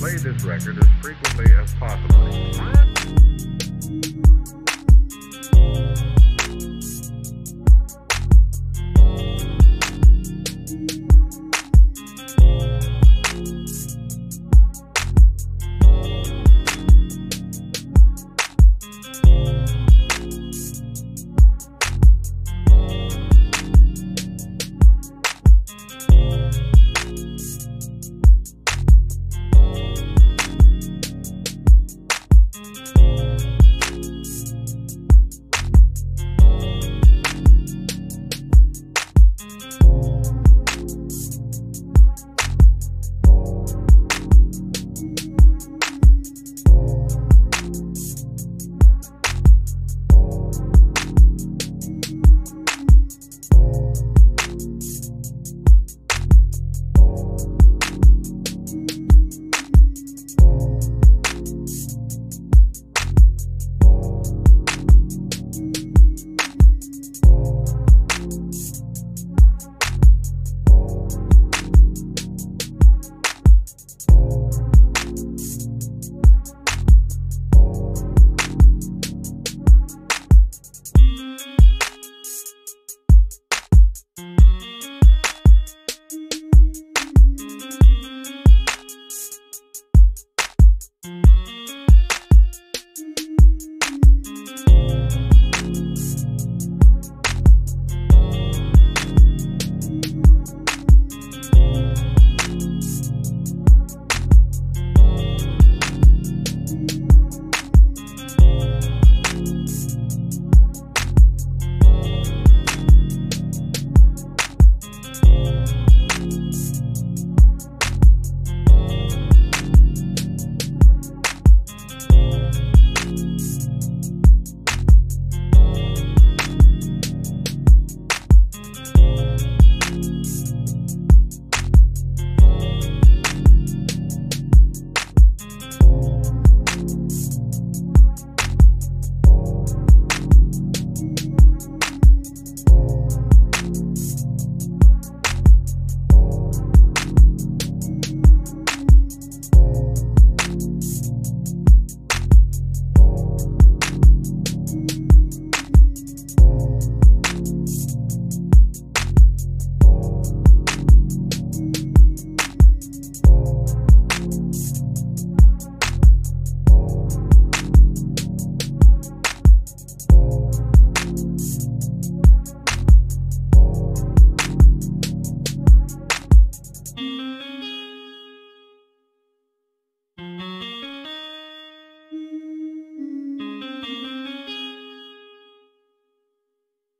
play this record as frequently as possible.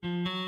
Mm-hmm.